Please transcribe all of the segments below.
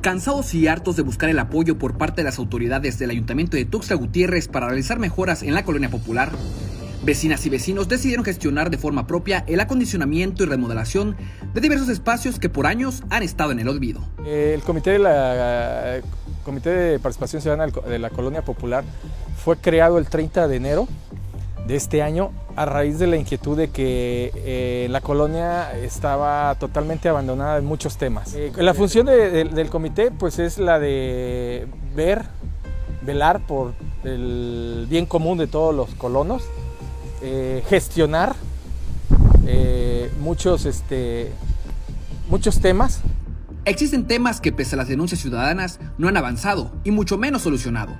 Cansados y hartos de buscar el apoyo por parte de las autoridades del Ayuntamiento de Tuxtla Gutiérrez para realizar mejoras en la colonia popular, vecinas y vecinos decidieron gestionar de forma propia el acondicionamiento y remodelación de diversos espacios que por años han estado en el olvido. El comité de, la, comité de Participación Ciudadana de la Colonia Popular fue creado el 30 de enero de este año a raíz de la inquietud de que eh, la colonia estaba totalmente abandonada en muchos temas. Eh, la función del comité pues es la de ver, velar por el bien común de todos los colonos, eh, gestionar muchos, este, muchos temas. Existen temas que pese a las denuncias ciudadanas no han avanzado y mucho menos solucionado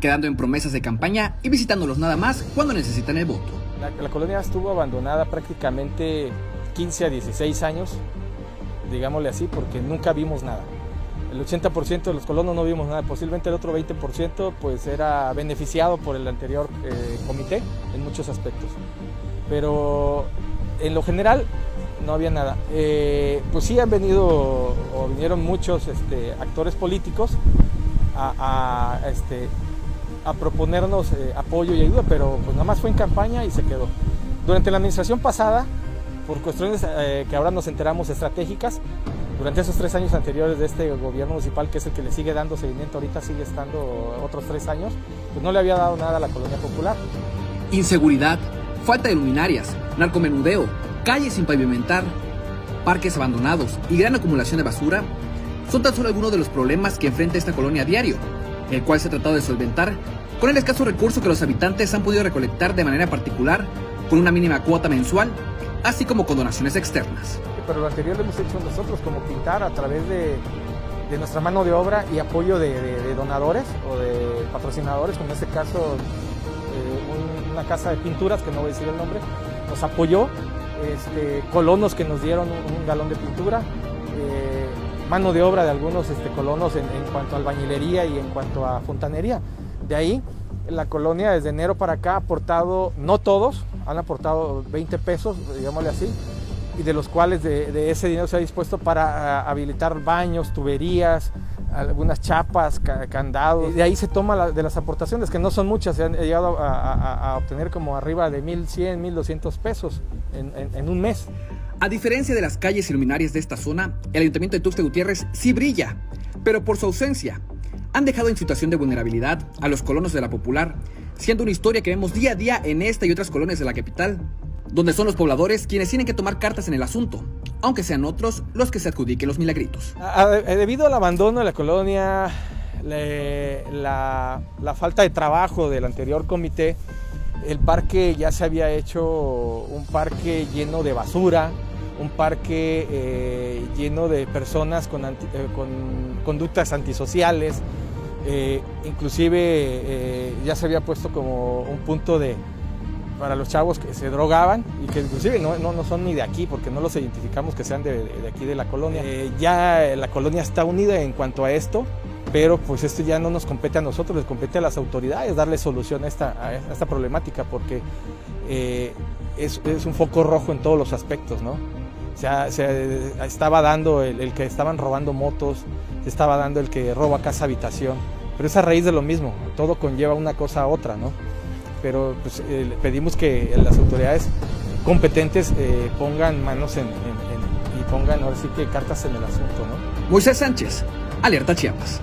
quedando en promesas de campaña y visitándolos nada más cuando necesitan el voto. La, colonia estuvo abandonada prácticamente 15 a 16 años, digámosle así, porque nunca vimos nada. El 80% de los colonos no vimos nada, posiblemente el otro 20% pues era beneficiado por el anterior eh, comité en muchos aspectos. Pero en lo general no había nada. Eh, pues sí han venido o vinieron muchos este, actores políticos a, a este, a proponernos eh, apoyo y ayuda, pero pues nada más fue en campaña y se quedó. Durante la administración pasada, por cuestiones eh, que ahora nos enteramos estratégicas, durante esos tres años anteriores de este gobierno municipal, que es el que le sigue dando seguimiento, ahorita sigue estando otros tres años, pues no le había dado nada a la colonia popular. Inseguridad, falta de luminarias, narcomenudeo, calles sin pavimentar, parques abandonados y gran acumulación de basura son tan solo algunos de los problemas que enfrenta esta colonia a diario el cual se ha tratado de solventar con el escaso recurso que los habitantes han podido recolectar de manera particular, con una mínima cuota mensual, así como con donaciones externas. Pero lo anterior lo hemos hecho nosotros, como pintar a través de, nuestra mano de obra y apoyo de, donadores o de patrocinadores, como en este caso eh, una casa de pinturas, que no voy a decir el nombre, nos apoyó, este, colonos que nos dieron un, galón de pintura. Eh, mano de obra de algunos este, colonos en, cuanto a albañilería y en cuanto a fontanería. De ahí, la colonia desde enero para acá ha aportado, no todos, han aportado 20 pesos, digámosle así, y de los cuales de, ese dinero se ha dispuesto para ah, habilitar baños, tuberías, algunas chapas, candados. De ahí se toma de las aportaciones, que no son muchas, se han llegado a, obtener como arriba de 1.100, 1.200 pesos en un mes. A diferencia de las calles iluminarias de esta zona, el Ayuntamiento de Tuxtla Gutiérrez sí brilla, pero por su ausencia. Han dejado en situación de vulnerabilidad a los colonos de la Popular, siendo una historia que vemos día a día en esta y otras colonias de la capital, donde son los pobladores quienes tienen que tomar cartas en el asunto, aunque sean otros los que se adjudiquen los milagritos. Debido al abandono de la colonia, la, la falta de trabajo del anterior comité, el parque ya se había hecho un parque lleno de basura, un parque eh, lleno de personas con, eh, conductas antisociales, eh, inclusive ya se había puesto como un punto de para los chavos que se drogaban y que inclusive no, no, son ni de aquí porque no los identificamos que sean de, aquí de la colonia. ya la colonia está unida en cuanto a esto, pero pues esto ya no nos compete a nosotros, les compete a las autoridades darle solución a esta, a esta problemática porque es, es un foco rojo en todos los aspectos, ¿no? Se, estaba dando el, que estaban robando motos, se estaba dando el que roba casa habitación, pero es a raíz de lo mismo, todo conlleva una cosa a otra, ¿no? Pero pues, eh, pedimos que las autoridades competentes eh, pongan manos y pongan ahora sí que cartas en el asunto, ¿no? Moisés Sánchez, Alerta Chiapas.